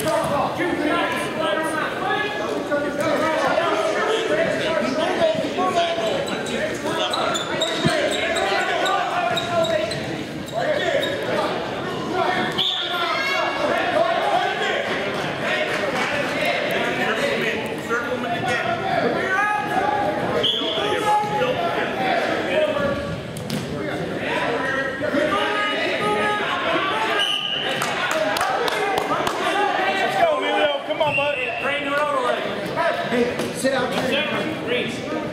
Circle Hey, sit out here.